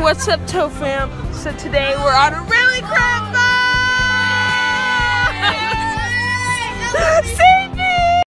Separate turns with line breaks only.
What's up, Toe fam? So today we're on a really